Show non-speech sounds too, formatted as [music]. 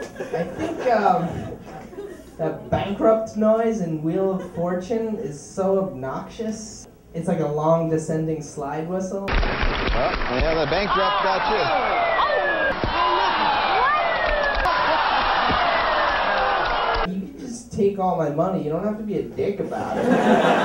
I think um, that bankrupt noise in Wheel of Fortune is so obnoxious. It's like a long descending slide whistle. Oh, yeah, the bankrupt got you. You can just take all my money. You don't have to be a dick about it. [laughs]